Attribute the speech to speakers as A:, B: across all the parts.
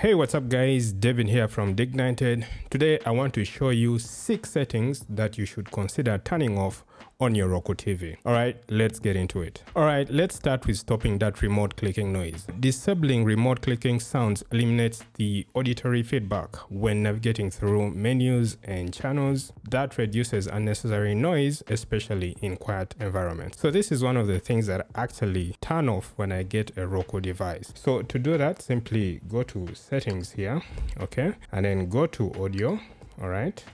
A: Hey what's up guys, Devin here from Dignited. Today I want to show you 6 settings that you should consider turning off on your Roku TV. Alright, let's get into it. Alright, let's start with stopping that remote clicking noise. Disabling remote clicking sounds eliminates the auditory feedback when navigating through menus and channels. That reduces unnecessary noise, especially in quiet environments. So this is one of the things that actually turn off when I get a Roku device. So to do that, simply go to settings here, okay? And then go to audio, alright?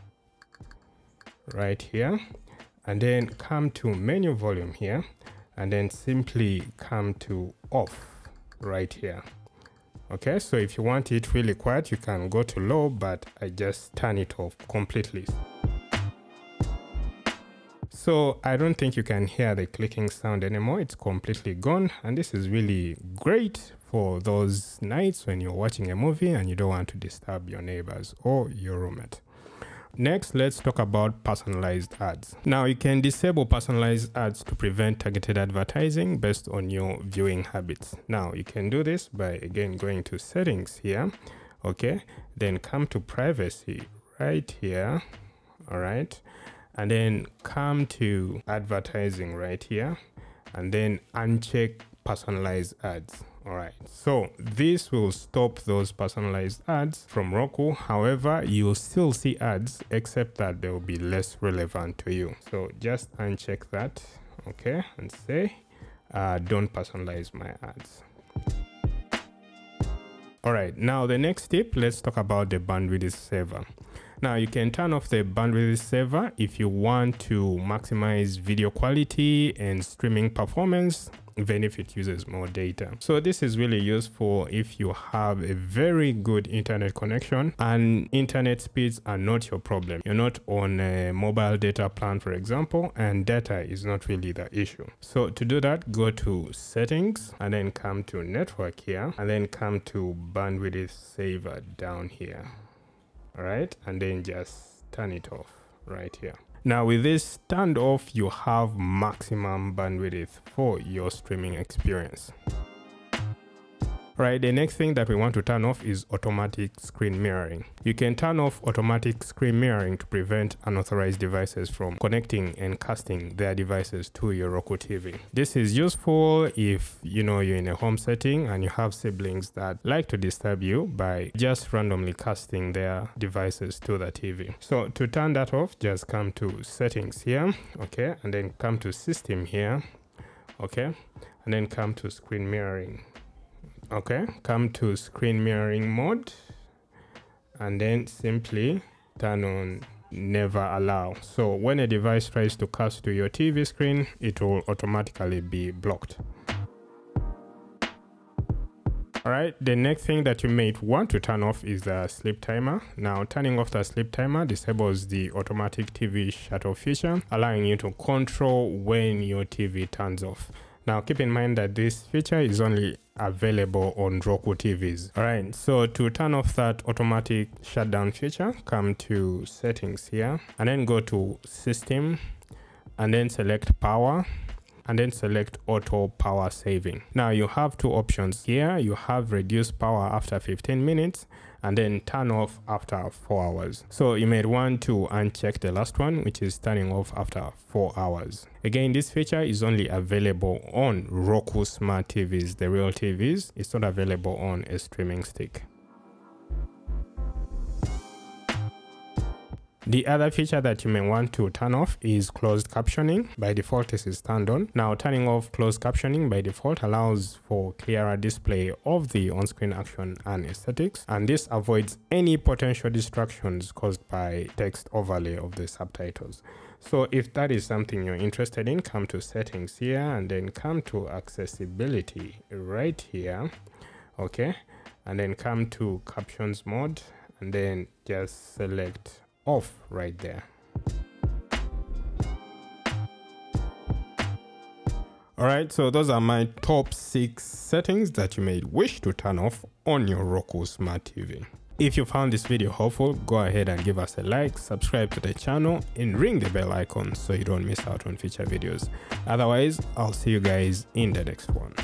A: Right here. And then come to menu volume here. And then simply come to off right here okay? So if you want it really quiet you can go to low but i just turn it off completely. So i don't think you can hear the clicking sound anymore. It's completely gone and this is really great for those nights when you're watching a movie and you don't want to disturb your neighbors or your roommate Next, let's talk about personalized ads. Now, you can disable personalized ads to prevent targeted advertising based on your viewing habits. Now, you can do this by again going to settings here, okay? Then come to privacy right here, all right? And then come to advertising right here, and then uncheck personalized ads all right. So this will stop those personalized ads from roku. However you'll still see ads except that they will be less relevant to you. So just uncheck that okay and say uh, don't personalize my ads. All right. Now the next tip let's talk about the bandwidth saver now you can turn off the bandwidth saver if you want to maximize video quality and streaming performance even if it uses more data. So this is really useful if you have a very good internet connection and internet speeds are not your problem. You're not on a mobile data plan, for example, and data is not really the issue. So to do that, go to settings and then come to network here and then come to bandwidth saver down here. All right. And then just turn it off right here. Now with this standoff, you have maximum bandwidth for your streaming experience. Right, the next thing that we want to turn off is automatic screen mirroring. You can turn off automatic screen mirroring to prevent unauthorized devices from connecting and casting their devices to your Roku TV. This is useful if you know you're in a home setting and you have siblings that like to disturb you by just randomly casting their devices to the TV. So to turn that off, just come to settings here, okay, and then come to system here, okay, and then come to screen mirroring okay come to screen mirroring mode and then simply turn on never allow. So when a device tries to cast to your tv screen it will automatically be blocked. All right the next thing that you may want to turn off is the sleep timer. Now turning off the sleep timer disables the automatic tv shut off feature allowing you to control when your tv turns off. Now keep in mind that this feature is only available on Roku TVs. Alright, so to turn off that automatic shutdown feature, come to settings here and then go to system and then select power and then select auto power saving. Now you have two options here. You have reduce power after 15 minutes and then turn off after 4 hours. So you may want to uncheck the last one which is turning off after 4 hours. Again this feature is only available on Roku smart TVs, the real TVs. It's not available on a streaming stick. The other feature that you may want to turn off is closed captioning. By default, this is turned on. Now, turning off closed captioning by default allows for clearer display of the on-screen action and aesthetics, and this avoids any potential distractions caused by text overlay of the subtitles. So if that is something you're interested in, come to settings here and then come to accessibility right here. Okay. And then come to captions mode and then just select off right there. Alright, so those are my top 6 settings that you may wish to turn off on your Roku Smart TV. If you found this video helpful, go ahead and give us a like, subscribe to the channel and ring the bell icon so you don't miss out on future videos. Otherwise, I'll see you guys in the next one.